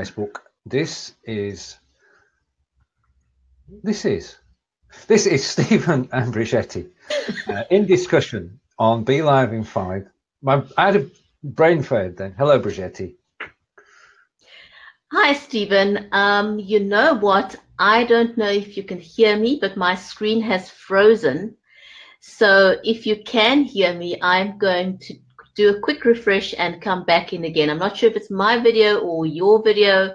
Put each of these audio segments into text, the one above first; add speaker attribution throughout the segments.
Speaker 1: Facebook. This is this is this is Steven and Bridgetti uh, in discussion on Be Live in Five. My, I had a brain fade then. Hello, Bridgetti.
Speaker 2: Hi, Steven. Um, you know what? I don't know if you can hear me, but my screen has frozen. So if you can hear me, I'm going to do a quick refresh and come back in again. I'm not sure if it's my video or your video.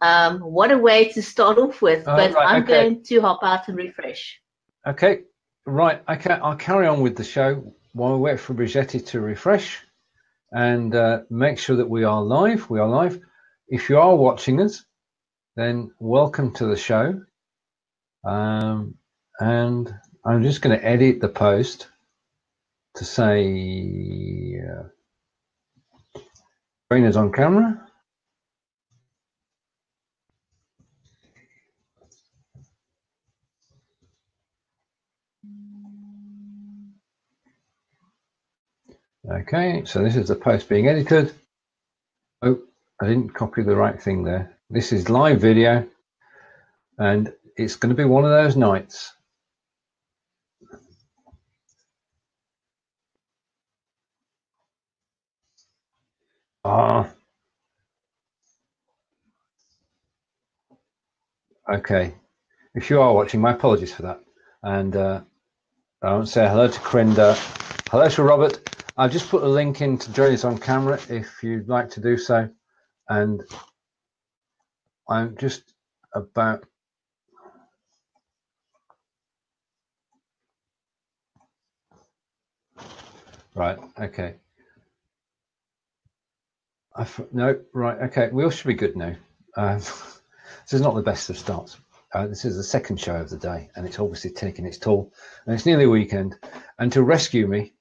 Speaker 2: Um, what a way to start off with, oh, but right, I'm okay. going to hop out and refresh.
Speaker 1: Okay, right. Okay, I'll carry on with the show while we wait for Bridgetti to refresh and uh, make sure that we are live. We are live. If you are watching us, then welcome to the show. Um, and I'm just going to edit the post to say uh, is on camera. Okay, so this is the post being edited. Oh, I didn't copy the right thing there. This is live video and it's going to be one of those nights. Ah. Okay. If you are watching, my apologies for that. And uh, I want to say hello to Corinda. Hello to Robert. I'll just put a link in to join us on camera if you'd like to do so. And I'm just about Right, okay. I, no, right, okay. We all should be good now. Uh, this is not the best of starts. Uh, this is the second show of the day, and it's obviously taking its toll. And it's nearly weekend. And to rescue me,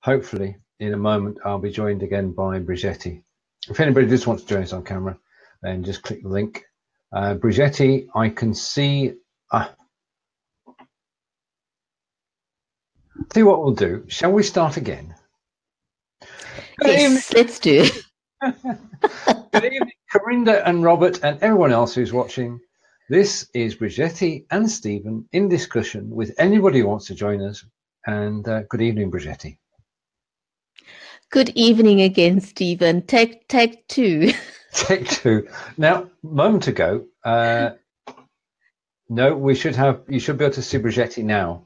Speaker 1: hopefully, in a moment, I'll be joined again by Bridgetti. If anybody does want to join us on camera, then just click the link. Uh, Bridgetti, I can see. Uh, see what we'll do. Shall we start again?
Speaker 2: Yes, let's do it.
Speaker 1: Good evening, Corinda and Robert, and everyone else who's watching. This is Bridgetti and Steven in discussion with anybody who wants to join us. And uh, good evening, Bridgetti.
Speaker 2: Good evening again, Steven. Take take two.
Speaker 1: take two. Now, moment ago, uh, no, we should have. You should be able to see Bridgetti now.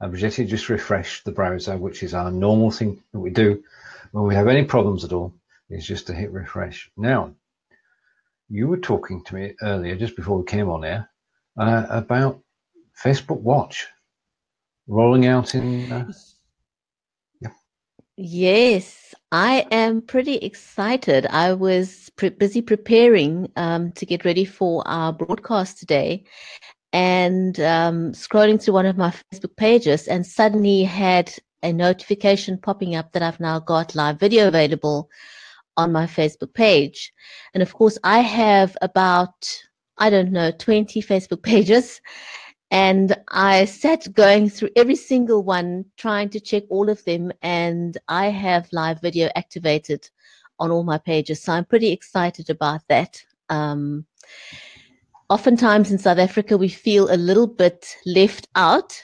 Speaker 1: Uh, Bridgetti just refreshed the browser, which is our normal thing that we do when we have any problems at all. Is just to hit refresh. Now, you were talking to me earlier, just before we came on air, uh, about Facebook Watch rolling out in. Uh,
Speaker 2: Yes, I am pretty excited. I was pre- busy preparing um, to get ready for our broadcast today and um, scrolling through one of my Facebook pages and suddenly had a notification popping up that I've now got live video available on my Facebook page. And of course, I have about, I don't know, 20 Facebook pages. And I sat going through every single one, trying to check all of them. And I have live video activated on all my pages. So I'm pretty excited about that. Um, oftentimes in South Africa, we feel a little bit left out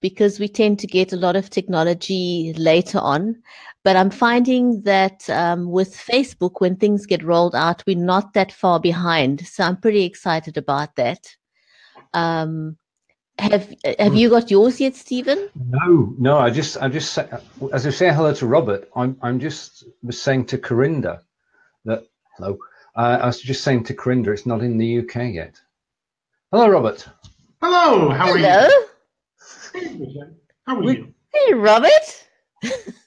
Speaker 2: because we tend to get a lot of technology later on. But I'm finding that um, with Facebook, when things get rolled out, we're not that far behind. So I'm pretty excited about that. Um, have Have you got yours yet, Steven?
Speaker 1: No, no. I just, I just, as I say hello to Robert, I'm, I'm just was saying to Corinda that hello. Uh, I was just saying to Corinda, it's not in the UK yet. Hello, Robert.
Speaker 3: Hello. How
Speaker 2: are you? hello. How are we, you? Hey, Robert.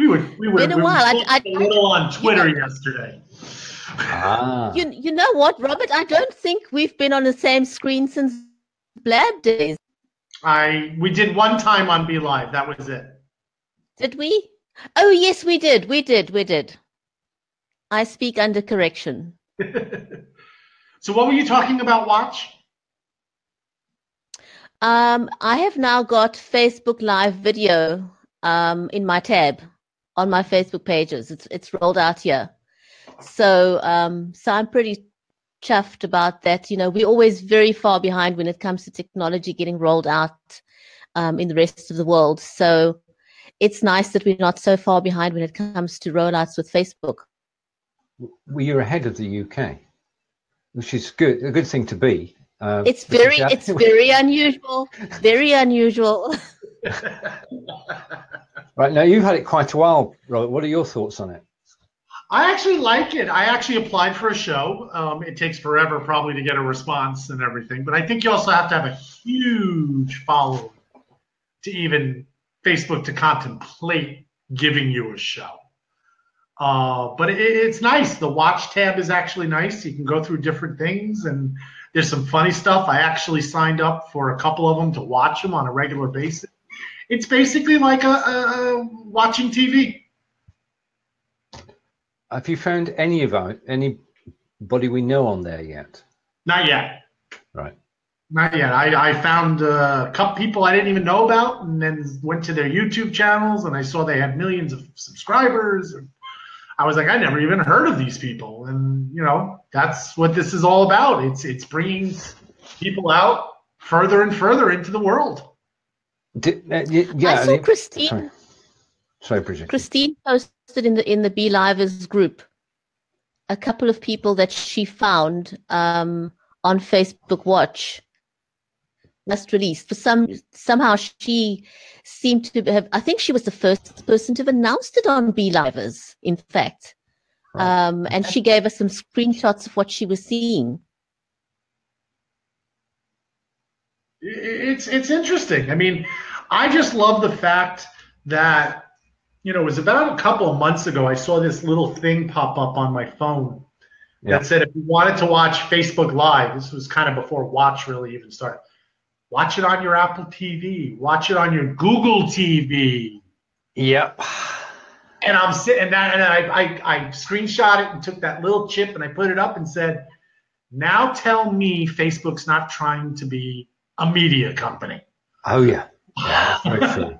Speaker 3: we were, we were, been a we while. I, I, a little on Twitter you know, yesterday.
Speaker 2: Ah. You, you know what, Robert? I don't think we've been on the same screen since Blab days.
Speaker 3: I we did one time on Be Live. That was it.
Speaker 2: Did we? Oh yes, we did. We did. We did. I speak under correction.
Speaker 3: so what were you talking about, Watch?
Speaker 2: Um, I have now got Facebook Live video um, in my tab on my Facebook pages. It's it's rolled out here. So, um, so I'm pretty chuffed about that. You know, we're always very far behind when it comes to technology getting rolled out um, in the rest of the world. So it's nice that we're not so far behind when it comes to rollouts with Facebook.
Speaker 1: Well, you're ahead of the UK, which is good. A good thing to be.
Speaker 2: Uh, it's very, it's very unusual. Very unusual.
Speaker 1: right now, you've had it quite a while, Robert. What are your thoughts on it?
Speaker 3: I actually like it. I actually applied for a show. Um, it takes forever probably to get a response and everything, but I think you also have to have a huge following to even Facebook to contemplate giving you a show. Uh, but it, it's nice. The watch tab is actually nice. You can go through different things, and there's some funny stuff. I actually signed up for a couple of them to watch them on a regular basis. It's basically like a, a, a watching TV.
Speaker 1: Have you found any of our anybody we know on there yet?
Speaker 3: Not yet.
Speaker 1: Right.
Speaker 3: Not yet. I, I found a couple people I didn't even know about, and then went to their YouTube channels, and I saw they had millions of subscribers. I was like, I never even heard of these people, and you know, that's what this is all about. It's it's bringing people out further and further into the world.
Speaker 1: Did, uh, yeah,
Speaker 2: I saw Christine.
Speaker 1: Sorry. sorry, Bridget.
Speaker 2: Christine posted in the in the BeLivers group a couple of people that she found um, on Facebook Watch just released. For some somehow she seemed to have. I think she was the first person to have announced it on BeLivers. In fact, right. um, and she gave us some screenshots of what she was seeing.
Speaker 3: It's it's interesting. I mean, I just love the fact that you know it was about a couple of months ago. I saw this little thing pop up on my phone yeah. that said if you wanted to watch Facebook Live, this was kind of before Watch really even started Watch it on your Apple TV. Watch it on your Google TV.
Speaker 1: Yep.
Speaker 3: And I'm sitting that, and I, I, I screenshot it and took that little chip and I put it up and said, now tell me Facebook's not trying to be a media company.
Speaker 1: Oh yeah. yeah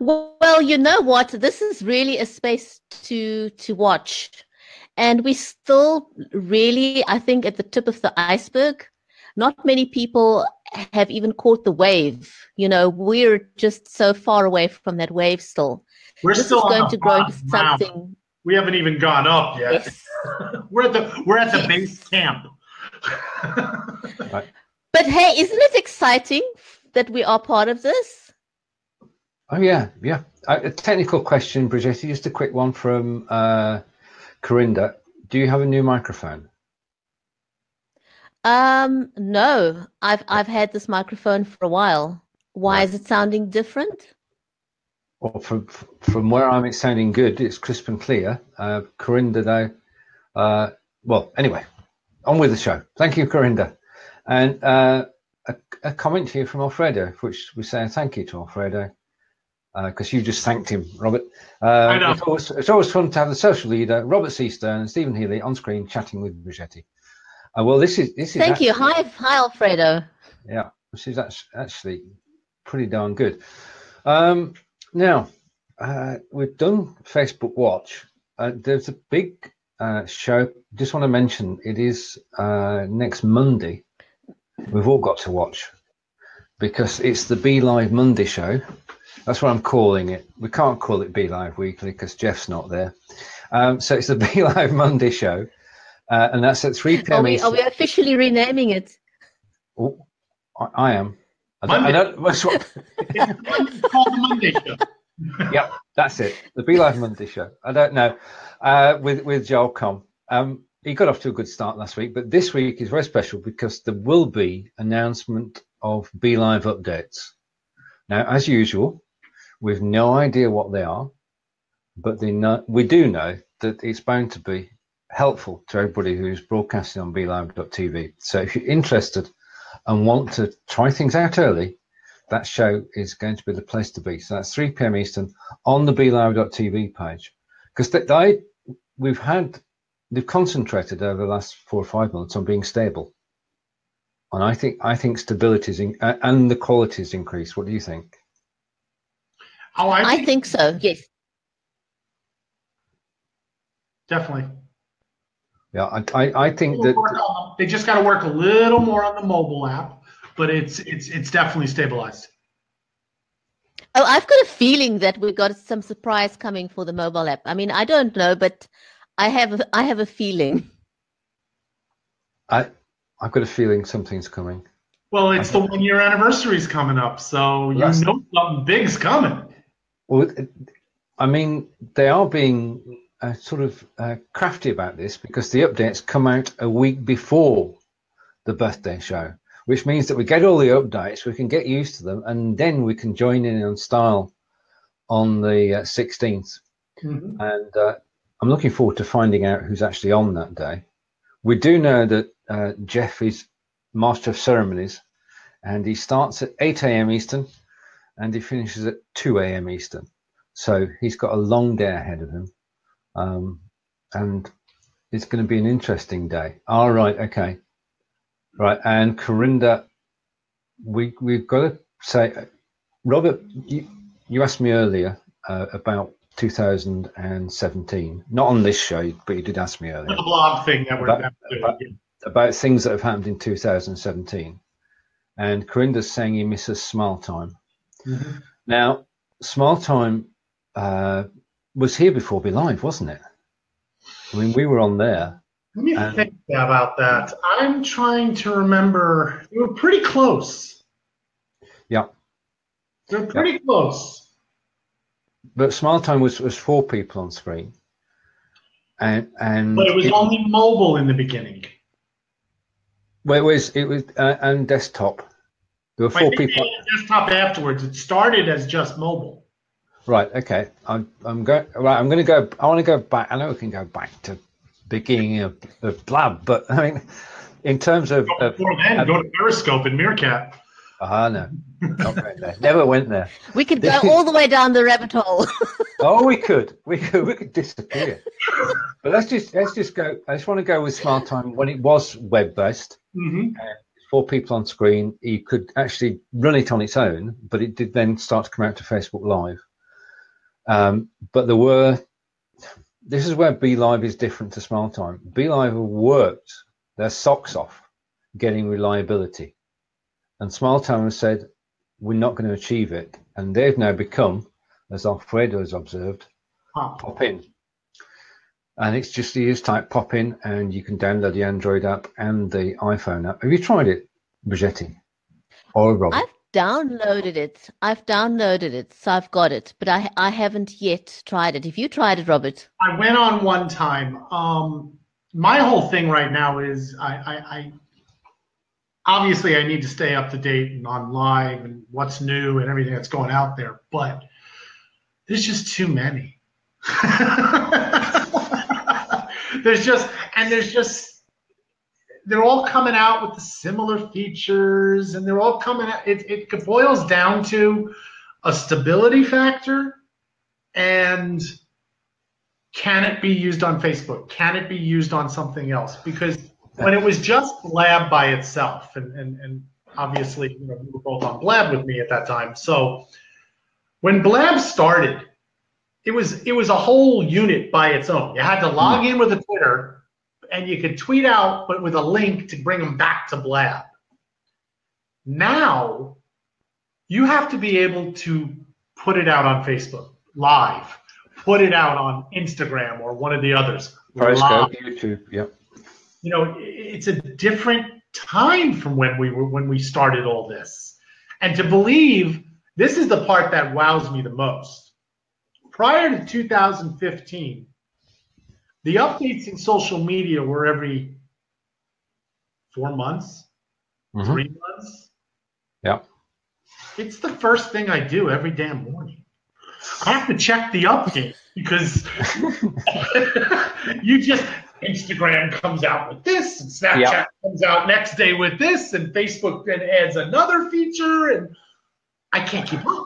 Speaker 2: well, you know what? This is really a space to to watch and we still really, I think, at the tip of the iceberg. Not many people have even caught the wave. You know, we're just so far away from that wave still.
Speaker 3: We're this still going to grow into something. Wow. We haven't even gone up yet. Yes. we're at the we're at the yes. base camp.
Speaker 2: but hey, isn't it exciting that we are part of this?
Speaker 1: Oh yeah, yeah. Uh, a technical question, Bridgetti. Just a quick one from uh, Corinda, do you have a new microphone?
Speaker 2: Um, no, I've I've had this microphone for a while. Why right. is it sounding different?
Speaker 1: Well, from from where I'm, it's sounding good. It's crisp and clear. Uh, Corinda, though, uh, well, anyway, on with the show. Thank you, Corinda, and uh, a, a, comment here from Alfredo, which we say thank you to Alfredo because uh, you just thanked him, Robert. Uh, it's, always, it's, always, fun to have the social leader, Robert C. Stern and Steven Healy on screen chatting with Bridgetti. Uh, well, this is this is.
Speaker 2: Thank actually, you. Hi, hi, Alfredo.
Speaker 1: Yeah, this is actually pretty darn good. Um, now, uh, we've done Facebook Watch. Uh, there's a big uh, show. Just want to mention it is next Monday. We've all got to watch because it's the Be Live Monday show that's what I'm calling it. We can't call it Be Live Weekly because Jeff's not there. Um, so it's the Be Live Monday show, uh, and that's at 3 p.m.
Speaker 2: Are we, are we officially renaming it?
Speaker 1: Oh, I, I, am. I don't, I don't, what,
Speaker 3: it's called the Monday show.
Speaker 1: Yep, that's it. The Be Live Monday show. I don't know. Uh, with with Joel Comm. Um, he got off to a good start last week, but this week is very special because there will be announcement of Be Live updates. Now, as usual, We've no idea what they are, but they know, we do know that it's bound to be helpful to everybody who's broadcasting on BeLive.tv. So if you're interested and want to try things out early, that show is going to be the place to be. So that's 3 p.m. Eastern on the BeLive.tv page. Because they, we've had, they've concentrated over the last four or five months on being stable. And I think, I think stability is, in, and the quality is increased. What do you think?
Speaker 2: Oh, I think, I think so. Yes.
Speaker 3: definitely.
Speaker 1: Yeah, I, I, I think that
Speaker 3: they just got to work a little more on the mobile app, but it's it's it's definitely stabilized.
Speaker 2: Oh, I've got a feeling that we've got some surprise coming for the mobile app. I mean, I don't know, but I have I have a feeling.
Speaker 1: I I've got a feeling something's coming.
Speaker 3: Well, it's the one year anniversary is coming up, so you know something big's coming.
Speaker 1: Well, I mean, they are being uh, sort of uh, crafty about this because the updates come out a week before the birthday show, which means that we get all the updates, we can get used to them, and then we can join in on style on the uh, 16th. Mm-hmm. And uh, I'm looking forward to finding out who's actually on that day. We do know that uh, Jeff is Master of Ceremonies, and he starts at 8 a.m. Eastern and he finishes at 2 a.m. Eastern. So he's got a long day ahead of him. Um, and it's going to be an interesting day. All right, okay. Right, and Corinda, we, we've got to say, Robert, you, you asked me earlier uh, about 2017, not on this show, but you did ask me earlier.
Speaker 3: The blog thing that we're
Speaker 1: about, about, about things that have happened in 2017. And Corinda's saying he misses Smile Time. Mm-hmm. Now, Smile Time uh, was here before Be Live, wasn't it? I mean, we were on there.
Speaker 3: Let me and... think about that. I'm trying to remember. We were pretty close.
Speaker 1: Yeah.
Speaker 3: They're pretty yeah. close.
Speaker 1: But Smile Time was, was four people on screen. And, and
Speaker 3: but it was it, only mobile in the beginning.
Speaker 1: Well, it was it was uh, and desktop. There were four people.
Speaker 3: Desktop afterwards. It started as just mobile.
Speaker 1: Right. Okay. I'm I'm going. Right. I'm going to go. I want to go back. I know we can go back to beginning of, of Blab, but I mean, in terms of
Speaker 3: before then, go to Periscope and Meerkat.
Speaker 1: Ah, uh, no, not went there. Never went there.
Speaker 2: We could go all the way down the rabbit hole.
Speaker 1: oh, we could. We could. We could disappear. but let's just let's just go. I just want to go with Smile Time when it was web based. Mm-hmm. four people on screen. You could actually run it on its own, but it did then start to come out to Facebook Live. Um, but there were. This is where Be Live is different to Smile Time. Be Live worked their socks off getting reliability and Smile Time has said, we're not going to achieve it. And they've now become, as Alfredo has observed, huh. pop in. And it's just you just type pop in and you can download the Android app and the iPhone app. Have you tried it, Bridgetti? Or Robert?
Speaker 2: I've downloaded it. I've downloaded it, so I've got it, but I I haven't yet tried it. Have you tried it, Robert?
Speaker 3: I went on one time. Um, my whole thing right now is I, I, I obviously I need to stay up to date and on live and what's new and everything that's going out there, but there's just too many. there's just and there's just they're all coming out with the similar features and they're all coming out it, it boils down to a stability factor and can it be used on Facebook? Can it be used on something else? Because when it was just Blab by itself, and, and, and obviously you know, you were both on Blab with me at that time. So when Blab started, it was it was a whole unit by its own. You had to log hmm. in with a Twitter, and you could tweet out, but with a link to bring them back to Blab. Now, you have to be able to put it out on Facebook live, put it out on Instagram or one of the others.
Speaker 1: Periscope, YouTube, yep
Speaker 3: you know, it's a different time from when we were when we started all this. And to believe this is the part that wows me the most. Prior to 2015, the updates in social media were every four months, mm-hmm. three months.
Speaker 1: Yeah.
Speaker 3: It's the first thing I do every damn morning. I have to check the update because you just Instagram comes out with this, and Snapchat yep. comes out next day with this, and Facebook then adds another feature, and I can't keep up.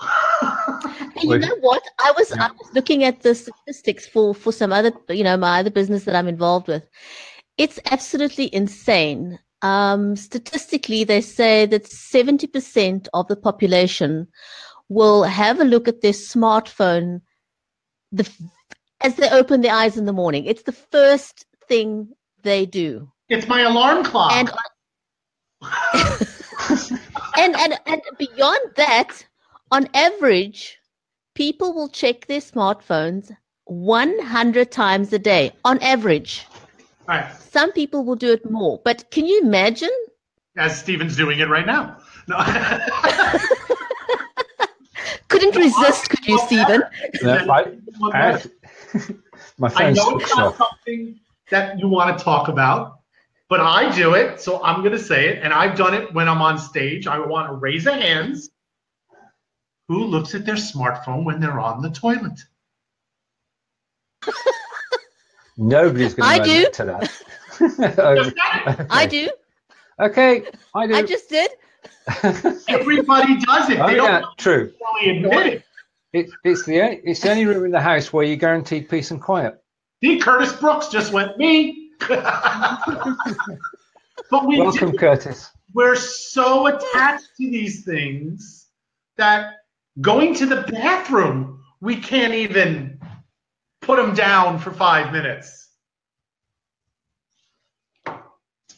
Speaker 2: and you know what? I was I was looking at the statistics for for some other you know my other business that I'm involved with. It's absolutely insane. Um, statistically, they say that 70% of the population will have a look at their smartphone the as they open their eyes in the morning. It's the first thing they do.
Speaker 3: It's my alarm clock.
Speaker 2: And and, and and beyond that, on average, people will check their smartphones 100 times a day on average.
Speaker 3: right.
Speaker 2: Some people will do it more, but can you imagine?
Speaker 3: As Steven's doing it right now. No.
Speaker 2: Couldn't resist, could you, Steven?
Speaker 1: No, I, I, my
Speaker 3: I know it's not
Speaker 1: off.
Speaker 3: something that you want to talk about, but I do it, so I'm going to say it, and I've done it when I'm on stage. I want to raise a hands. Who looks at their smartphone when they're on the toilet?
Speaker 1: Nobody's going
Speaker 2: I
Speaker 1: to
Speaker 2: do.
Speaker 1: to that. Oh, okay.
Speaker 2: I do.
Speaker 1: Okay, I do.
Speaker 2: I just did.
Speaker 3: Everybody does it.
Speaker 1: oh
Speaker 3: they
Speaker 1: yeah,
Speaker 3: don't
Speaker 1: true.
Speaker 3: really admit it.
Speaker 1: It, it's the o- it's the only room in the house where you're guaranteed peace and quiet.
Speaker 3: See, Curtis Brooks just went me. but we
Speaker 1: Welcome,
Speaker 3: do.
Speaker 1: Curtis.
Speaker 3: we're so attached to these things that going to the bathroom, we can't even put them down for five minutes.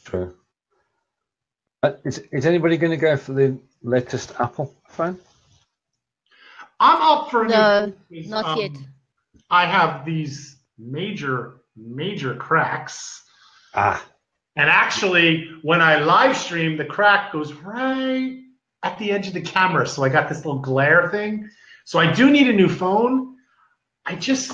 Speaker 1: True. Uh, is is anybody going to go for the latest Apple phone?
Speaker 3: I'm up for a new
Speaker 2: No, not
Speaker 3: um,
Speaker 2: yet.
Speaker 3: I have these major, major cracks.
Speaker 1: Ah,
Speaker 3: And actually, when I live stream, the crack goes right at the edge of the camera. So I got this little glare thing. So I do need a new phone. I just,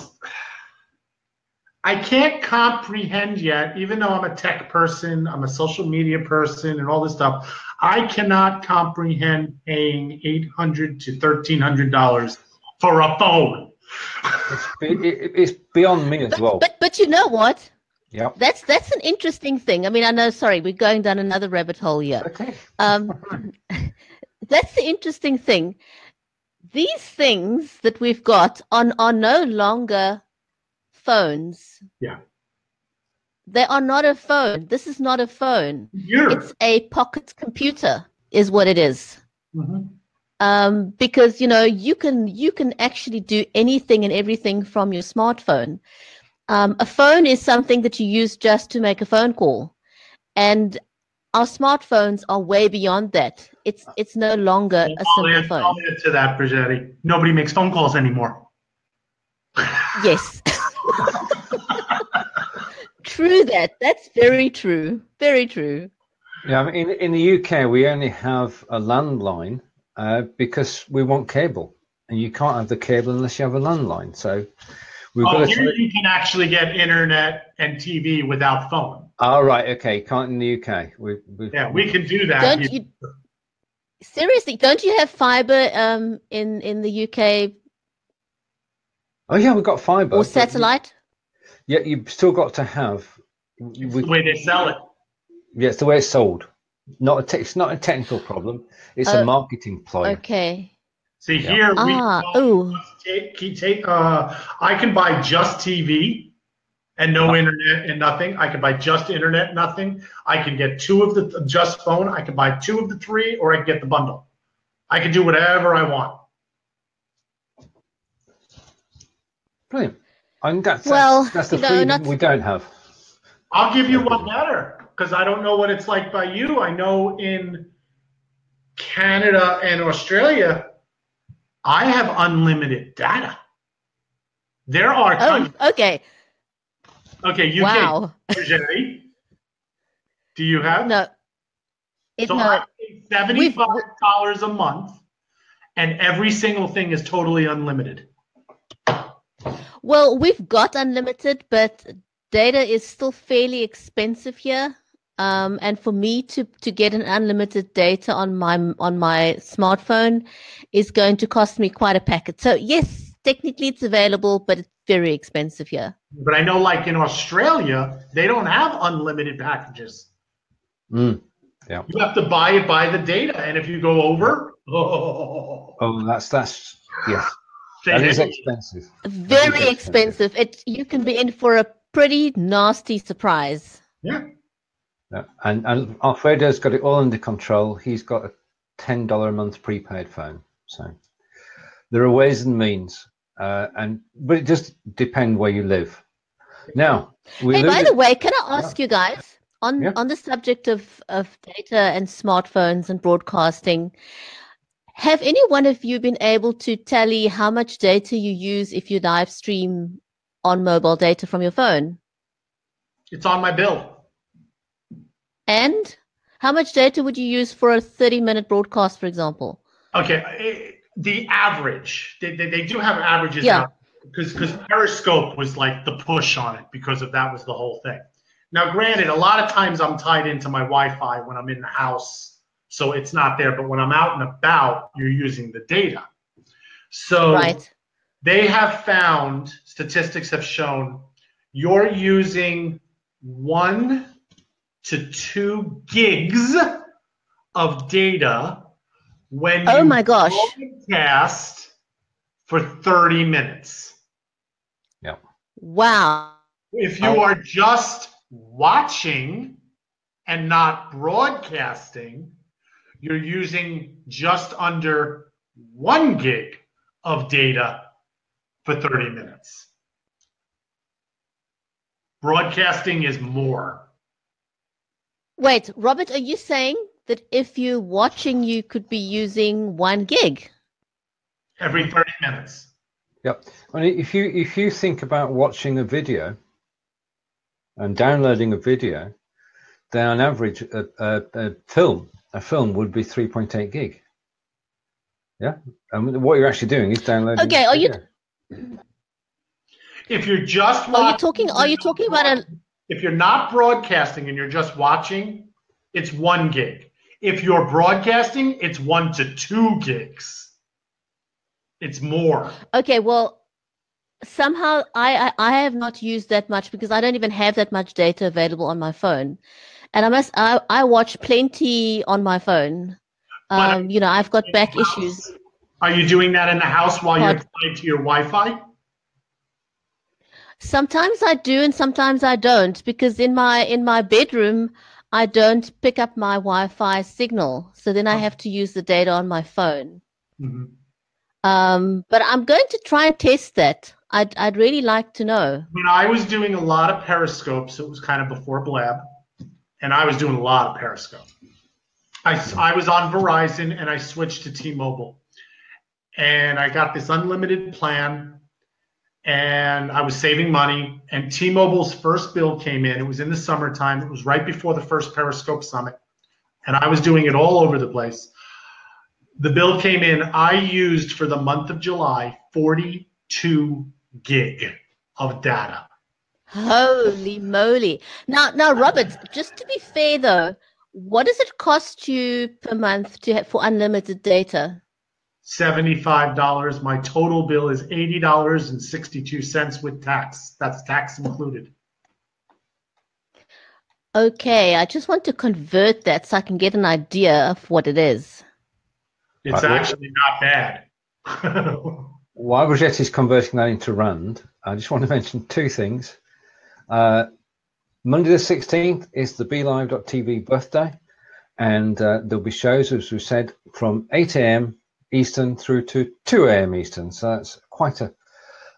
Speaker 3: I can't comprehend yet, even though I'm a tech person, I'm a social media person, and all this stuff. I cannot comprehend paying $800 to $1,300 for a phone.
Speaker 1: it, it, it's beyond me as
Speaker 2: But,
Speaker 1: well.
Speaker 2: but but you know what?
Speaker 1: Yep.
Speaker 2: That's that's an interesting thing. I mean, I know. Sorry, we're going down another rabbit hole here.
Speaker 1: Okay.
Speaker 2: Um, that's the interesting thing. These things that we've got on are no longer phones.
Speaker 3: Yeah.
Speaker 2: They are not a phone. This is not a phone.
Speaker 3: You're,
Speaker 2: It's a pocket computer, is what it is.
Speaker 3: Mhm.
Speaker 2: um, because you know you can you can actually do anything and everything from your smartphone. Um, a phone is something that you use just to make a phone call, and our smartphones are way beyond that. It's it's no longer a
Speaker 3: I'll
Speaker 2: simple
Speaker 3: add- I'll
Speaker 2: phone.
Speaker 3: add to that, Bridgetti. Nobody makes phone calls anymore.
Speaker 2: Yes. true that. That's very true. Very true.
Speaker 1: Yeah, I mean, in in the UK we only have a landline uh, because we want cable, and you can't have the cable unless you have a landline. So we've
Speaker 3: Oh,
Speaker 1: got
Speaker 3: here you can actually get internet and TV without phone.
Speaker 1: Oh, right. Okay. Can't in the UK. We, we,
Speaker 3: Yeah, we can do that.
Speaker 2: Don't you seriously? Don't you have fiber um, in in the UK
Speaker 1: Oh, yeah, we've got fibre.
Speaker 2: or
Speaker 1: but you-
Speaker 2: satellite?
Speaker 1: Yeah, you've still got to have.
Speaker 3: It's
Speaker 1: We,
Speaker 3: the way they sell it.
Speaker 1: yeah, it's the way it's sold. Not a te- it's not a technical problem. It's
Speaker 2: Oh,
Speaker 1: a marketing ploy.
Speaker 2: Okay.
Speaker 3: See,
Speaker 1: Yeah.
Speaker 3: here we
Speaker 2: Ah,
Speaker 3: can
Speaker 2: ooh.
Speaker 3: take, can take uh, I can buy just TV and no internet and nothing. I can buy just internet, nothing. I can get two of the just phone. I can buy two of the three, or I can get the bundle. I can do whatever I want.
Speaker 1: Brilliant. And that's,
Speaker 2: Well,
Speaker 1: that's, that's the
Speaker 2: you know,
Speaker 1: freedom
Speaker 2: not-
Speaker 1: we don't have.
Speaker 3: I'll give you one better because I don't know what it's like by you. I know in Canada and Australia, I have unlimited data. There are
Speaker 2: Oh, okay.
Speaker 3: Okay, UK.
Speaker 2: Wow.
Speaker 3: Do you have?
Speaker 2: No. It's
Speaker 3: So
Speaker 2: no.
Speaker 3: I pay seventy-five dollars a month, and every single thing is totally unlimited.
Speaker 2: Well, we've got unlimited, but data is still fairly expensive here. Um, and for me to to get an unlimited data on my on my smartphone is going to cost me quite a packet. So yes, technically it's available, but it's very expensive here.
Speaker 3: But I know, like in Australia, they don't have unlimited packages.
Speaker 1: Mm. Yeah.
Speaker 3: You have to buy it by the data, and if you go over, oh,
Speaker 1: Oh, that's that's yeah,
Speaker 3: they-
Speaker 1: That is expensive.
Speaker 2: Very
Speaker 1: Okay.
Speaker 2: expensive. It you can be in for a pretty nasty surprise.
Speaker 3: yeah.
Speaker 1: Yeah. And and Alfredo's got it all under control. He's got a ten dollar a month prepaid phone. So there are ways and means. uh, and but it just depends where you live. Now, we
Speaker 2: Hey, by the way, can I ask you guys on
Speaker 1: Yeah.
Speaker 2: on the subject of of data and smartphones and broadcasting? Have any one of you been able to tally how much data you use if you live stream on mobile data from your phone?
Speaker 3: It's on my bill.
Speaker 2: And how much data would you use for a 30 minute broadcast, for example?
Speaker 3: Okay, eh, the average. They, they, they do have averages
Speaker 2: Yeah.
Speaker 3: because because Periscope was like the push on it because of that was the whole thing. Now, granted, a lot of times I'm tied into my Wi-Fi when I'm in the house, so it's not there. But when I'm out and about, you're using the data. So
Speaker 2: Right.
Speaker 3: they have found statistics have shown you're using one to two gigs of data when
Speaker 2: Oh
Speaker 3: you
Speaker 2: my gosh.
Speaker 3: broadcast for 30 minutes.
Speaker 2: Wow.
Speaker 3: If you
Speaker 1: Oh.
Speaker 3: are just watching and not broadcasting, you're using just under one gig of data for 30 minutes. Broadcasting is more.
Speaker 2: Wait, Robert, are you saying that if you're watching, you could be using one gig?
Speaker 3: every 30 minutes.
Speaker 1: Yep. I mean, if you if you think about watching a video and downloading a video, then on average a, a, a film a film would be 3.8 gig. Yeah, and what you're actually doing is downloading.
Speaker 2: Okay, are you-
Speaker 3: If you're just
Speaker 2: Are you talking? Are you talking about a?
Speaker 3: If you're not broadcasting and you're just watching, it's one gig. If you're broadcasting, it's one to two gigs. It's more.
Speaker 2: Okay, well, somehow I, I I have not used that much because I don't even have that much data available on my phone, and I must I I watch plenty on my phone. Um, you know, I've got back issues.
Speaker 3: Are you doing that in the house while you're
Speaker 2: Pod-
Speaker 3: tied to your Wi-Fi?
Speaker 2: Sometimes I do, and sometimes I don't, because in my in my bedroom I don't pick up my Wi-Fi signal, so then I
Speaker 3: Oh.
Speaker 2: have to use the data on my phone.
Speaker 3: Mhm.
Speaker 2: Um, but I'm going to try and test that. I'd I'd really like to know.
Speaker 3: When I was doing a lot of periscopes, it was kind of before Blab, and I was doing a lot of periscope. I, I was on Verizon and I switched to T-Mobile, and I got this unlimited plan, and I was saving money. And T-Mobile's first bill came in. It was in the summertime. It was right before the first Periscope Summit, and I was doing it all over the place. The bill came in. I used for the month of July 42 gig of data.
Speaker 2: Holy moly! Now, now, Robert, just to be fair though, what does it cost you per month to have for unlimited data?
Speaker 3: $75. My total bill is $80.62 with tax. That's tax included.
Speaker 2: Okay, I just want to convert that so I can get an idea of what it is.
Speaker 3: It's
Speaker 1: Right,
Speaker 3: actually not bad.
Speaker 1: While Bridgetti is converting that into rand, I just want to mention two things. Uh, Monday the 16th is the BeLive.tv birthday, and uh, there'll be shows, as we said, from 8 a.m. Eastern through to 2 a.m. Eastern. So that's quite a,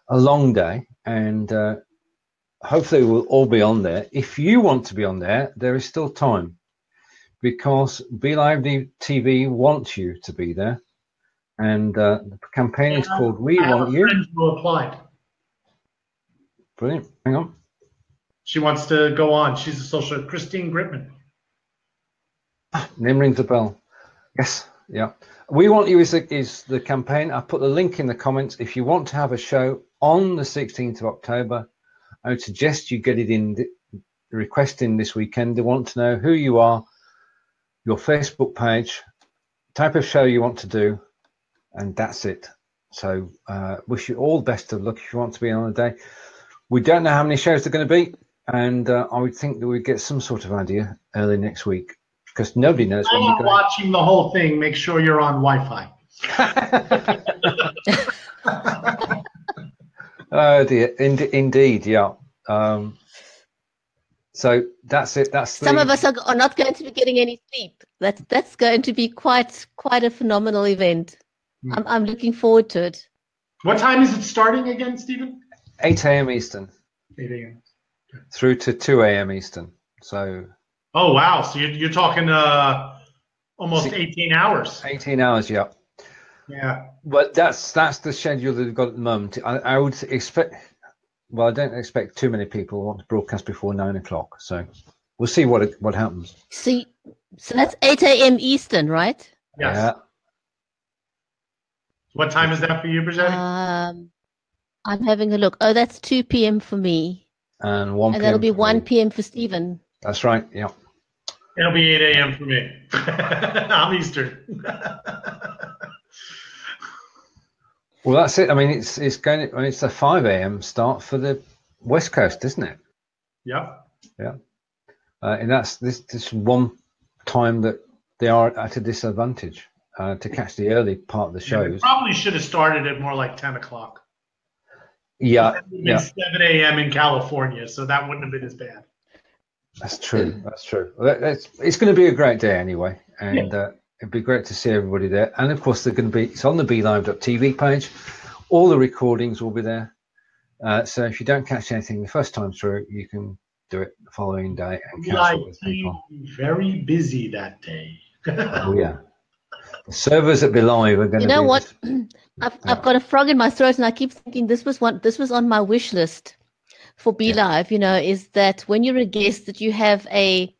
Speaker 1: a long day, and uh, hopefully we'll all be on there. If you want to be on there, there is still time because Be Live TV wants you to be there. And uh, the campaign is called We
Speaker 3: I
Speaker 1: Want You.
Speaker 3: who applied.
Speaker 1: Brilliant. Hang on.
Speaker 3: She wants to go on. She's a social Christine Gritman.
Speaker 1: Name rings a bell. Yes. Yeah. We want you is the, is the campaign. I put the link in the comments. If you want to have a show on the 16th of October, I would suggest you get it in the this weekend. They want to know who you are, your Facebook page, type of show you want to do, and that's it. So uh, wish you all the best of luck if you want to be on the day. We don't know how many shows they're going to be, and uh, I would think that we'd get some sort of idea early next week because nobody knows when
Speaker 3: While
Speaker 1: we're
Speaker 3: you're
Speaker 1: going.
Speaker 3: watching the whole thing, make sure you're on Wi-Fi.
Speaker 1: oh dear, Ind- indeed, yeah. Um, so that's it. That's
Speaker 2: Some
Speaker 1: the,
Speaker 2: of us are, are not going to be getting any sleep. That's that's going to be quite quite a phenomenal event.
Speaker 1: Hmm.
Speaker 2: I'm I'm looking forward to it.
Speaker 3: What time is it starting again, Steven?
Speaker 1: 8 a.m. Eastern
Speaker 3: 8 a.m.
Speaker 1: through to 2 a.m. Eastern. So
Speaker 3: Oh wow! So you're, you're talking uh, almost
Speaker 1: Six-
Speaker 3: 18 hours.
Speaker 1: 18 hours, yeah.
Speaker 3: Yeah.
Speaker 1: But that's that's the schedule that they've got at the moment. I, I would expect. Well, I don't expect too many people want to broadcast before nine o'clock. So we'll see what what happens.
Speaker 2: See, so that's 8 a.m. Eastern, right?
Speaker 3: Yes.
Speaker 1: Yeah.
Speaker 3: What time is that for you, Bridgetti?
Speaker 2: Um, I'm having a look. Oh, that's 2 p.m. for me.
Speaker 1: And one.
Speaker 2: And that'll be 1 p.m. for Steven.
Speaker 1: That's right. Yeah.
Speaker 3: It'll be 8 a.m. for me. I'm Eastern.
Speaker 1: Well, that's it. I mean, it's it's going. To, I mean, it's a five a.m. start for the West Coast, isn't it?
Speaker 3: Yeah,
Speaker 1: Uh, and that's this this one time that they are at a disadvantage uh, to catch the early part of the
Speaker 3: Yeah,
Speaker 1: shows.
Speaker 3: probably should have started at more like 10 o'clock.
Speaker 1: Yeah,
Speaker 3: It would have been
Speaker 1: yeah,
Speaker 3: 7 a.m. in California, so that wouldn't have been as bad.
Speaker 1: That's true. That's true. Well, that, that's, it's going to be a great day anyway, and uh, it'd be great to see everybody there. And of course, they're going to be. It's on the BeLive.tv page. All the recordings will be there. Uh, so if you don't catch anything the first time through, you can do it the following day and catch
Speaker 3: Like
Speaker 1: it with people.
Speaker 3: very busy that day.
Speaker 1: Oh yeah. The servers at BeLive are going
Speaker 2: You
Speaker 1: to
Speaker 2: know
Speaker 1: be
Speaker 2: what? I've, I've got a frog in my throat, and I keep thinking this was one. This was on my wish list for Be
Speaker 1: Yeah.
Speaker 2: Live. You know, is that when you're a guest, that you have a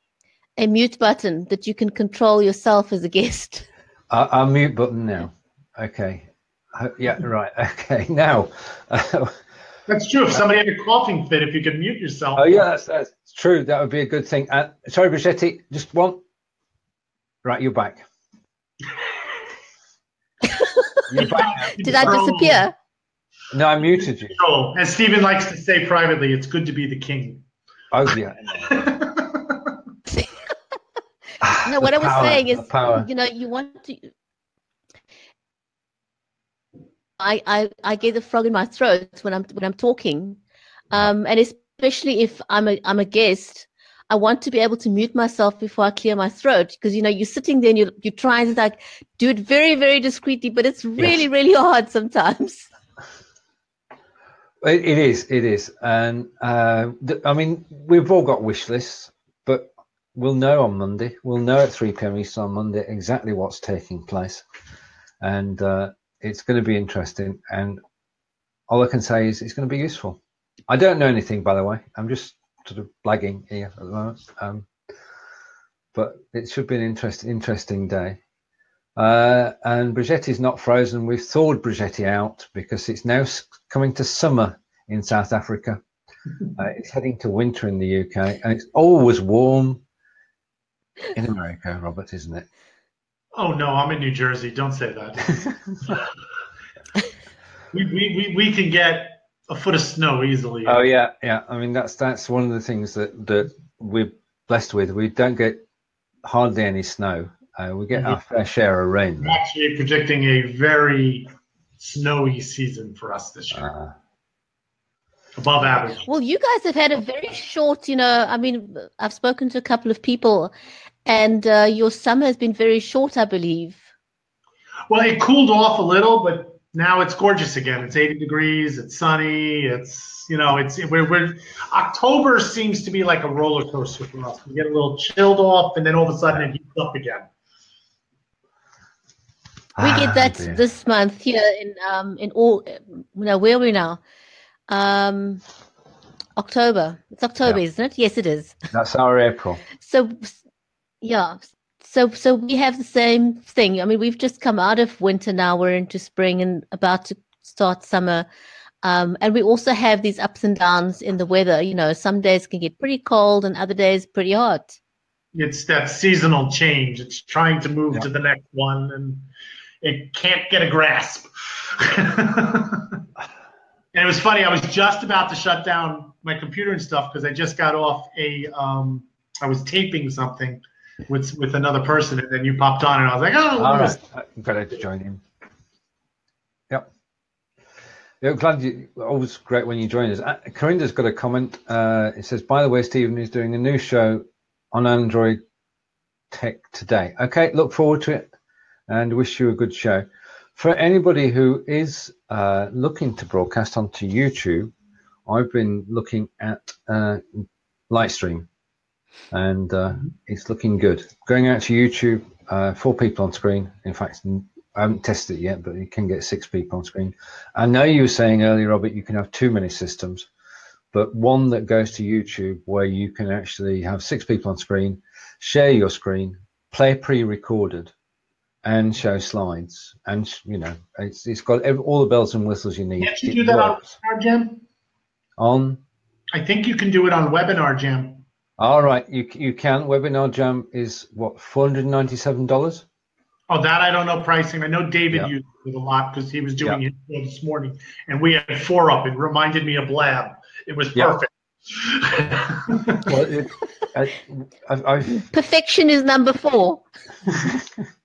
Speaker 2: a mute button that you can control yourself as a guest.
Speaker 1: I'll, I'll mute button now. Okay. Uh, yeah, right. Okay. Now.
Speaker 3: That's true. If somebody had a coughing fit, if you could mute yourself.
Speaker 1: oh, yeah, that's, that's true. That would be a good thing. Uh, sorry, Bridgetti, just one. Right, you're back. You're back.
Speaker 2: Did I disappear?
Speaker 1: No, I muted you.
Speaker 3: Control. As Steven likes to say privately, it's good to be the king.
Speaker 1: Oh, yeah.
Speaker 2: No, what
Speaker 1: The
Speaker 2: I was
Speaker 1: power,
Speaker 2: saying is,
Speaker 1: power.
Speaker 2: you know, you want to. I, I I get the frog in my throat when I'm when I'm talking, um, and especially if I'm a I'm a guest, I want to be able to mute myself before I clear my throat because you know you're sitting there and you you try and like do it very very discreetly, but it's really really hard sometimes.
Speaker 1: It, it is, it is, and uh, th- I mean, we've all got wish lists, but we'll know on Monday. We'll know at three pm Eastern on Monday exactly what's taking place, and uh, it's going to be interesting. And all I can say is it's going to be useful. I don't know anything, by the way. I'm just sort of blagging here at the moment, um, but it should be an interesting, interesting day. Uh, and Bridgetti's not frozen. We've thawed Bridgetti out because it's now coming to summer in South Africa. Uh, it's heading to winter in the UK, and it's always warm in America, Robert, isn't it?
Speaker 3: Oh no, I'm in New Jersey. Don't say that. we, we, we, we can get a foot of snow easily.
Speaker 1: oh yeah, yeah. I mean, that's that's one of the things that that we're blessed with. We don't get hardly any snow. Uh, we get our fair share of rain.
Speaker 3: I'm actually predicting a very snowy season for us this year,
Speaker 1: Uh,
Speaker 3: above average.
Speaker 2: Well, you guys have had a very short, you know, I mean, I've spoken to a couple of people, and uh, your summer has been very short, I believe.
Speaker 3: Well, it cooled off a little, but now it's gorgeous again. It's 80 degrees. It's sunny. It's you know, it's we're, we're October seems to be like a roller coaster for us. We get a little chilled off, and then all of a sudden it heats up again.
Speaker 2: We get
Speaker 1: ah,
Speaker 2: that
Speaker 1: dear.
Speaker 2: this month here in um in all you know where are we now? Um October. It's October,
Speaker 1: Yeah.
Speaker 2: isn't it? Yes, it is.
Speaker 1: That's our April.
Speaker 2: So yeah. So so we have the same thing. I mean, we've just come out of winter now, we're into spring and about to start summer. Um, and we also have these ups and downs in the weather. You know, some days can get pretty cold and other days pretty hot.
Speaker 3: It's that seasonal change. It's trying to move
Speaker 1: Yeah.
Speaker 3: to the next one, and it can't get a grasp. and it was funny. I was just about to shut down my computer and stuff because I just got off a. Um, I was taping something with with another person, and then you popped on, and I was like, "Oh,
Speaker 1: All right, I'm glad to join in. Yep. Yeah, glad you. Always great when you join us. Uh, Corinda's got a comment. Uh, it says, "By the way, Steven is doing a new show on Android Tech today. Okay, look forward to it, and wish you a good show." For anybody who is uh, looking to broadcast onto YouTube, I've been looking at uh, Lightstream, and uh, it's looking good. Going out to YouTube, uh, four people on screen. In fact, I haven't tested it yet, but you can get six people on screen. I know you were saying earlier, Robert, you can have too many systems, but one that goes to YouTube where you can actually have six people on screen, share your screen, play pre-recorded, and show slides, and you know it's it's got every, all the bells and whistles you need.
Speaker 3: Can't you do that works. on Webinar Jam?
Speaker 1: On?
Speaker 3: I think you can do it on Webinar Jam.
Speaker 1: All right, you you can. Webinar Jam is what four hundred ninety-seven dollars.
Speaker 3: Oh, that I don't know pricing. I know David used it a lot because he was doing it this morning, and we had four up. It reminded me of Blab. It was perfect.
Speaker 1: well, it, I, I've,
Speaker 2: Perfection is number four.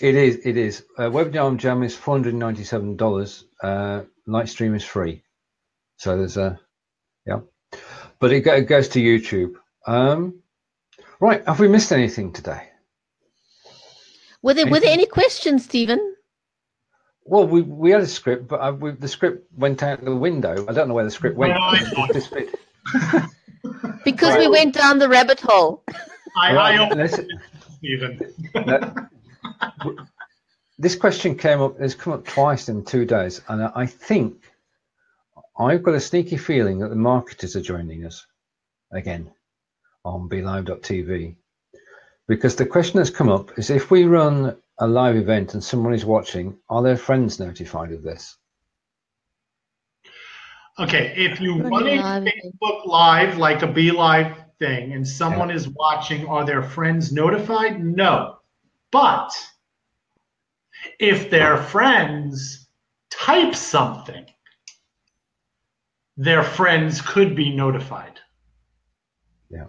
Speaker 1: it is. It is. Uh, Webinar Jam is four hundred ninety-seven dollars. Uh, Lightstream is free. So there's a yeah, but it, it goes to YouTube. Um, right. Have we missed anything today?
Speaker 2: Were there, were there any questions, Steven?
Speaker 1: Well, we, we had a script, but I, we, the script went out the window. I don't know where the script went.
Speaker 2: because right. we went down the rabbit hole.
Speaker 3: I, right, I Steven.
Speaker 1: This question came up. It's come up twice in two days, and I think I've got a sneaky feeling that the marketers are joining us again on BeLive.tv because the question that's come up is if we run a live event and someone is watching, are their friends notified of this?
Speaker 3: Okay, if you run a Facebook Live like a BeLive thing and someone yeah. is watching, are their friends notified? No. But if their friends type something, their friends could be notified.
Speaker 1: Yeah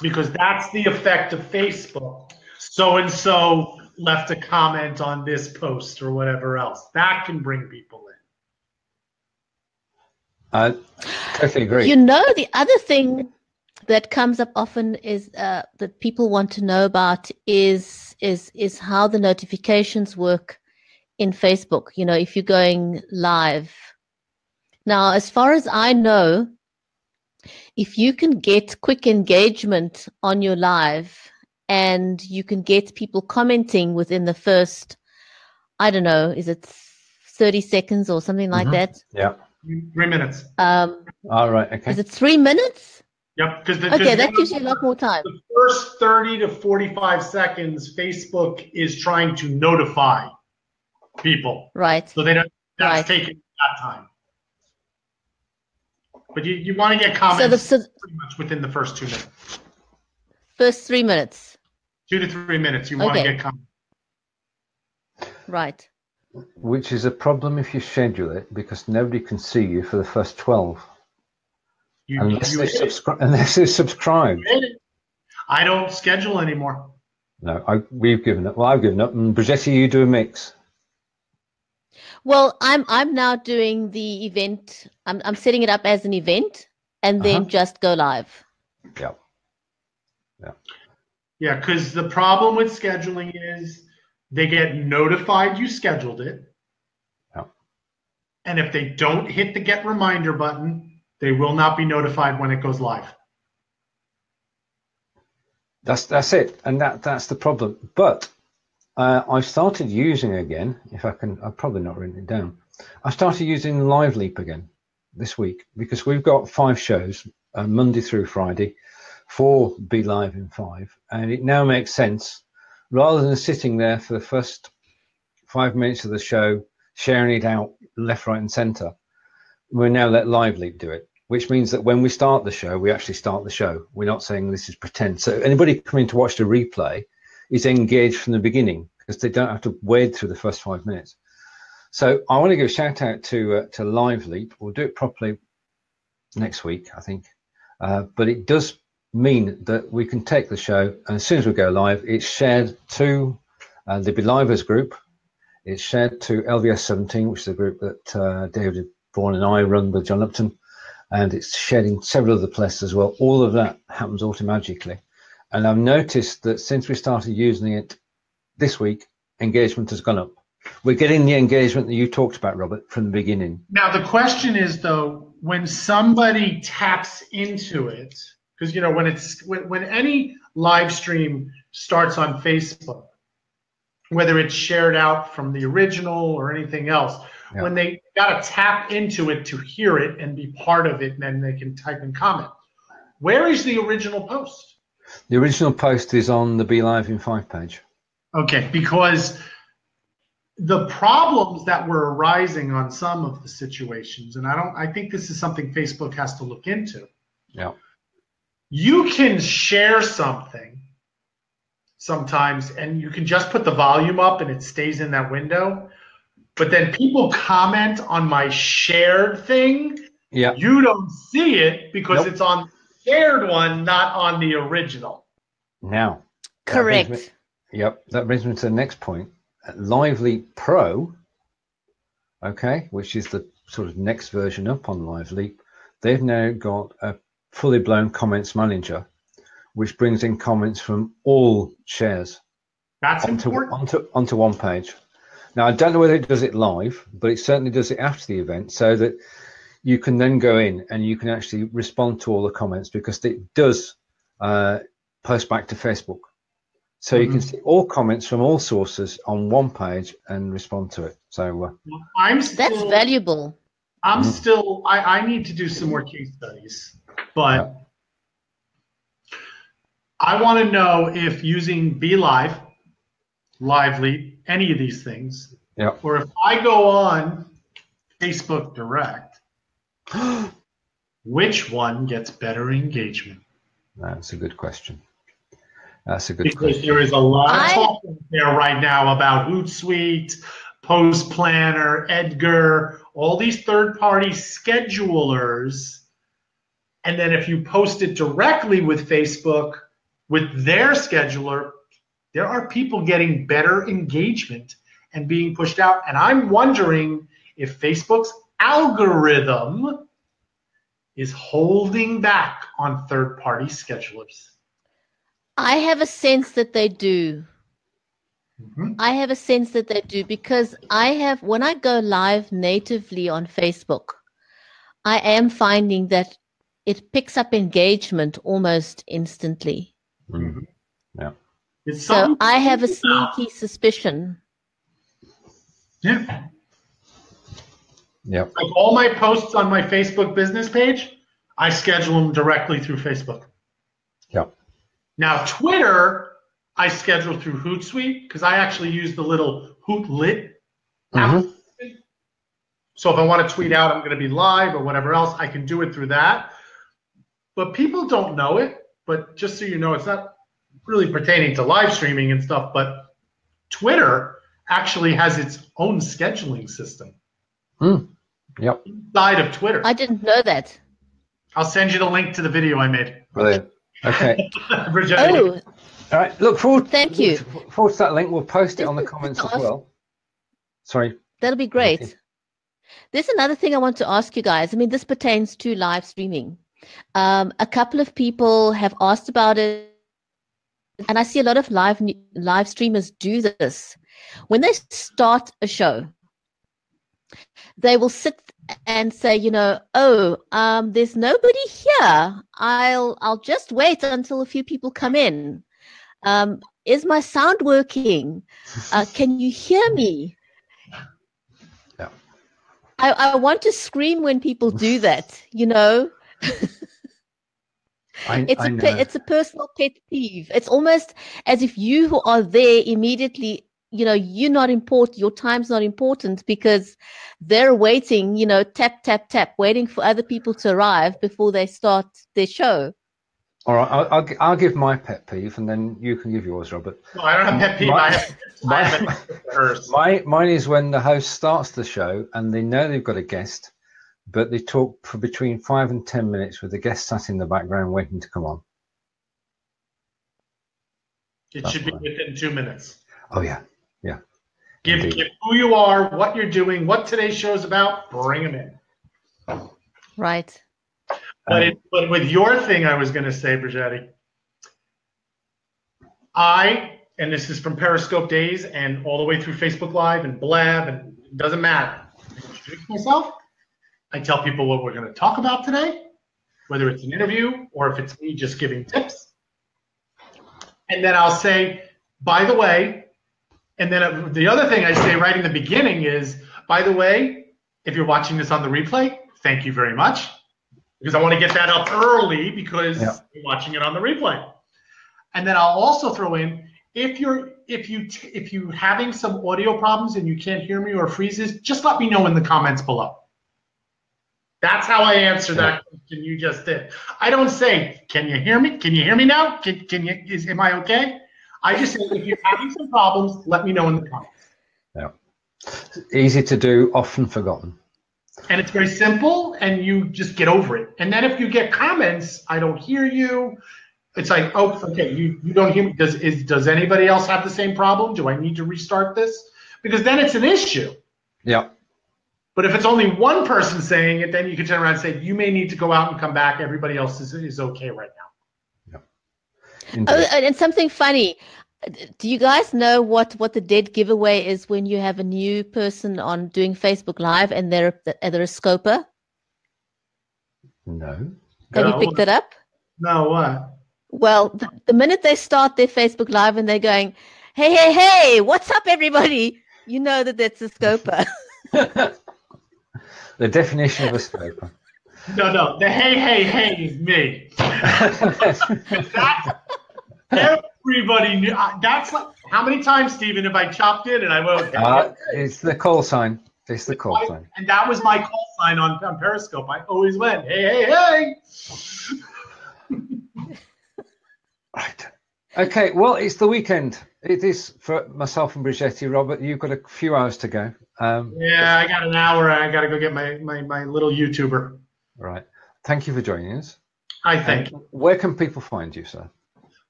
Speaker 3: because that's the effect of Facebook. So and so left a comment on this post or whatever else. That can bring people
Speaker 1: in. I totally agree.
Speaker 2: You know, the other thing that comes up often is uh, that people want to know about is is is how the notifications work in Facebook. You know, if you're going live. Now, as far as I know, if you can get quick engagement on your live and you can get people commenting within the first, I don't know, is it 30 seconds or something like mm-hmm. that?
Speaker 1: Yeah.
Speaker 3: Three minutes.
Speaker 2: Um,
Speaker 1: All right. Okay.
Speaker 2: Is it three minutes?
Speaker 3: Yep. Because
Speaker 2: okay, that gives you a lot more time.
Speaker 3: The first 30 to 45 seconds, Facebook is trying to notify people.
Speaker 2: Right.
Speaker 3: So they don't, that's right. taking that time. But you, you want to get comments so the, so pretty much within the first two minutes.
Speaker 2: First three minutes.
Speaker 3: Two to three minutes. You want okay. to get comments.
Speaker 2: Right.
Speaker 1: Which is a problem if you schedule it because nobody can see you for the first 12. You, unless, you they subscri- unless they subscribe.
Speaker 3: I don't schedule anymore.
Speaker 1: No, I, we've given up. Well, I've given up. And Bridgetti, you do a mix.
Speaker 2: Well, I'm I'm now doing the event. I'm I'm setting it up as an event and then uh-huh. just go live.
Speaker 1: Yeah. Yeah.
Speaker 3: Yeah, because the problem with scheduling is they get notified you scheduled it.
Speaker 1: Yeah.
Speaker 3: And if they don't hit the get reminder button, they will not be notified when it goes live.
Speaker 1: That's that's it, and that that's the problem. But uh, I started using again, if I can, I've probably not written it down. I started using LiveLeap again this week because we've got five shows, uh, Monday through Friday, for BeLive in five. And it now makes sense rather than sitting there for the first five minutes of the show, sharing it out left, right, and center. We now let LiveLeap do it, which means that when we start the show, we actually start the show. We're not saying this is pretend. So anybody coming to watch the replay is engaged from the beginning because they don't have to wade through the first five minutes. So I want to give a shout out to uh, to LiveLeap. We'll do it properly next week, I think. Uh, but it does mean that we can take the show, and as soon as we go live, it's shared to uh, the Belivers group. It's shared to LVS 17, which is a group that uh, David Vaughan and I run with John Upton, and it's shared in several other places as well. All of that happens automatically. And I've noticed that since we started using it this week, engagement has gone up. We're getting the engagement that you talked about, Robert, from the beginning.
Speaker 3: Now the question is though, when somebody taps into it, because you know when it's when, when any live stream starts on Facebook, whether it's shared out from the original or anything else,
Speaker 1: Yeah.
Speaker 3: when they got to tap into it to hear it and be part of it, and then they can type and comment. Where is the original post?
Speaker 1: The original post is on the Be Live in Five page.
Speaker 3: Okay, because the problems that were arising on some of the situations, and I don't, I think this is something Facebook has to look into.
Speaker 1: Yeah.
Speaker 3: You can share something sometimes, and you can just put the volume up and it stays in that window. But then people comment on my shared thing.
Speaker 1: Yeah.
Speaker 3: You don't see it because
Speaker 1: Nope.
Speaker 3: it's on the shared one, not on the original.
Speaker 1: Now, That brings me-
Speaker 2: Correct.
Speaker 1: Yep, that brings me to the next point. LiveLeap Pro, okay, which is the sort of next version up on LiveLeap, they've now got a fully blown comments manager, which brings in comments from all shares
Speaker 3: That's
Speaker 1: onto,
Speaker 3: important.
Speaker 1: onto, onto one page. Now, I don't know whether it does it live, but it certainly does it after the event so that you can then go in and you can actually respond to all the comments because it does uh, post back to Facebook. So you can
Speaker 3: Mhm.
Speaker 1: see all comments from all sources on one page and respond to it. So, uh,
Speaker 3: I'm still,
Speaker 2: That's valuable.
Speaker 3: I'm
Speaker 1: Mhm.
Speaker 3: still, I, I need to do some more case studies, but I want to know if using Be Live, LiveLeap, any of these things,
Speaker 1: yeah.
Speaker 3: or if I go on Facebook Direct, which one gets better engagement?
Speaker 1: That's a good question. That's a good
Speaker 3: Because
Speaker 1: question.
Speaker 3: there is a lot of
Speaker 2: I-
Speaker 3: talk there right now about Hootsuite, Post Planner, Edgar, all these third-party schedulers. And then if you post it directly with Facebook, with their scheduler, there are people getting better engagement and being pushed out. And I'm wondering if Facebook's algorithm is holding back on third-party schedulers.
Speaker 2: I have a sense that they do.
Speaker 3: Mhm.
Speaker 2: I have a sense that they do because I have, when I go live natively on Facebook, I am finding that it picks up engagement almost instantly.
Speaker 1: Mm.
Speaker 3: It's
Speaker 2: So I have a
Speaker 3: think about.
Speaker 2: sneaky suspicion.
Speaker 3: Yeah.
Speaker 1: Yep.
Speaker 3: Like all my posts on my Facebook business page, I schedule them directly through Facebook.
Speaker 1: Yep.
Speaker 3: Now Twitter, I schedule through Hootsuite because I actually use the little Hootlet app.
Speaker 1: Mhm.
Speaker 3: So if I want to tweet out I'm going to be live or whatever else, I can do it through that. But people don't know it. But just so you know, it's not really pertaining to live streaming and stuff. But Twitter actually has its own scheduling system
Speaker 1: Yep.
Speaker 3: inside of Twitter.
Speaker 2: I didn't know that.
Speaker 3: I'll send you the link to the video I made.
Speaker 1: Brilliant. Okay.
Speaker 3: Bridget,
Speaker 2: Oh,
Speaker 1: All right. Look forward.
Speaker 2: Thank you.
Speaker 1: forward to that link. We'll post it on the comments as well. Sorry.
Speaker 2: that'll be great.
Speaker 1: Okay.
Speaker 2: There's another thing I want to ask you guys. I mean, this pertains to live streaming. Um, a couple of people have asked about it, and I see a lot of live live streamers do this. When they start a show, they will sit and say, you know, oh, um, there's nobody here. I'll I'll just wait until a few people come in. Um, is my sound working? Uh, can you hear me?
Speaker 1: Yeah.
Speaker 2: I, I want to scream when people do that. You know,
Speaker 1: I,
Speaker 2: it's
Speaker 1: I
Speaker 2: a
Speaker 1: know.
Speaker 2: pe- it's a personal pet peeve. It's almost as if you who are there immediately, you know, you're not important. Your time's not important because they're waiting. You know, tap tap tap, waiting for other people to arrive before they start their show.
Speaker 1: All right. I'll, I'll, I'll give my pet peeve, and then you can give yours, Robert.
Speaker 3: No, I don't have pet peeve. I have, I have a.
Speaker 1: My mine is when the host starts the show and they know they've got a guest, but they talk for between five and ten minutes with the guest sat in the background waiting to come on.
Speaker 3: It should be within two minutes.
Speaker 1: Oh yeah, yeah.
Speaker 3: Give,
Speaker 1: Indeed.
Speaker 3: give who you are, what you're doing, what today's show is about. Bring them in.
Speaker 2: Right.
Speaker 3: But
Speaker 1: Um,
Speaker 3: it, but with your thing, I was going to say, Bridgetti, I and this is from Periscope days and all the way through Facebook Live and Blab, and it doesn't matter. Introduce myself. I tell people what we're going to talk about today, whether it's an interview or if it's me just giving tips. And then I'll say, by the way, and then uh, the other thing I say right in the beginning is, by the way, if you're watching this on the replay, thank you very much. Because I want to get that up early because
Speaker 1: Yeah.
Speaker 3: you're watching it on the replay. And then I'll also throw in if you're if you t- if you having some audio problems and you can't hear me or freezes, just let me know in the comments below. That's how I answer that question you just did. I don't say, "Can you hear me? Can you hear me now? Can, can you? Is am I okay?" I just say, "If you're having some problems, let me know in the comments."
Speaker 1: Yeah, easy to do, often forgotten.
Speaker 3: and it's very simple and you just get over it and then if you get comments i don't hear you it's like oh okay you, you don't hear me does is does anybody else have the same problem do i need to restart this because then it's an issue
Speaker 1: Yeah.
Speaker 3: But if it's only one person saying it then you can turn around and say you may need to go out and come back everybody else is, is okay right now oh,
Speaker 1: Indeed.
Speaker 2: Oh, and and something funny. Do you guys know what what the dead giveaway is when you have a new person on doing Facebook Live and they're they're a scoper?
Speaker 1: no.
Speaker 2: Have you
Speaker 3: No.
Speaker 2: picked it up?
Speaker 3: no what
Speaker 2: Well, the, the minute they start their Facebook Live and they're going, "Hey, hey, hey, what's up, everybody?" You know that that's a scoper.
Speaker 1: the definition of a scoper.
Speaker 3: no no the hey hey hey is me that everybody knew uh, that's like how many times Steven have i chopped in and i went
Speaker 1: uh, it's the call sign. It's the call sign.
Speaker 3: And that was my call sign on, on Periscope. I always went, hey, hey, hey.
Speaker 1: Right. Okay. Well, it's the weekend. It is for myself and Bridgetti. Robert, you've got a few hours to go. Um,
Speaker 3: Yeah, I got an hour. I got to go get my, my, my little YouTuber.
Speaker 1: right. Thank you for joining us.
Speaker 3: I think.
Speaker 1: And where can people find you, sir?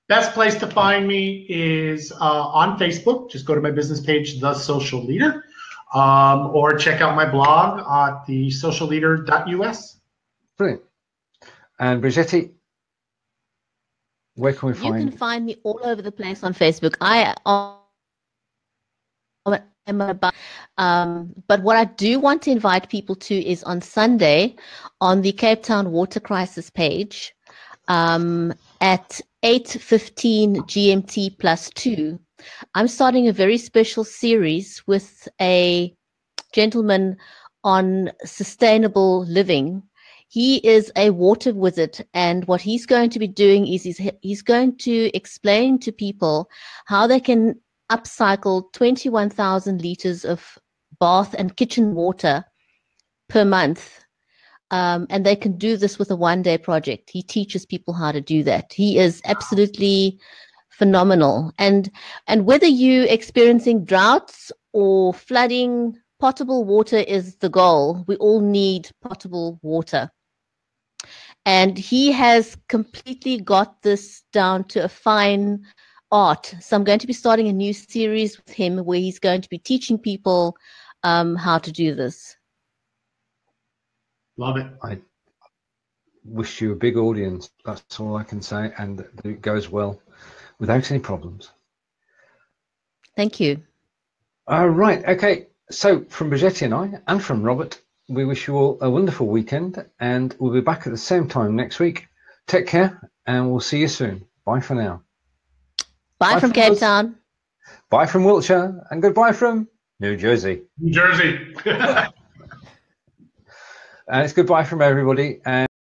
Speaker 3: Best place to find me is uh, on Facebook. Just go to my business page, The Social Leader, um, or check out my blog at thesocialleader.us.
Speaker 1: Brilliant. And Bridgetti, where can we
Speaker 2: You can find me all over the place on Facebook. I am about, um, but what I do want to invite people to is on Sunday on the Cape Town Water Crisis page um, at 8.15 GMT plus two. I'm starting a very special series with a gentleman on sustainable living he is a water wizard and what he's going to be doing is he's, he's going to explain to people how they can upcycle 21,000 liters of bath and kitchen water per month um, and they can do this with a one day project. He teaches people how to do that. He is absolutely phenomenal. And and whether you experiencing droughts or flooding potable water is the goal. We all need potable water and he has completely got this down to a fine art. So I'm going to be starting a new series with him where he's going to be teaching people um, how to do this.
Speaker 3: Love it.
Speaker 1: I wish you a big audience. That's all I can say, and it goes well without any problems.
Speaker 2: Thank you.
Speaker 1: All right. Okay. So from Bridgetti and I, and from Robert, we wish you all a wonderful weekend, and we'll be back at the same time next week. Take care, and we'll see you soon. Bye for now.
Speaker 2: Bye,
Speaker 1: Bye
Speaker 2: from
Speaker 1: from
Speaker 2: Cape. Town.
Speaker 1: Bye from Wiltshire, and goodbye from New Jersey.
Speaker 3: New Jersey.
Speaker 1: And it's goodbye from everybody. And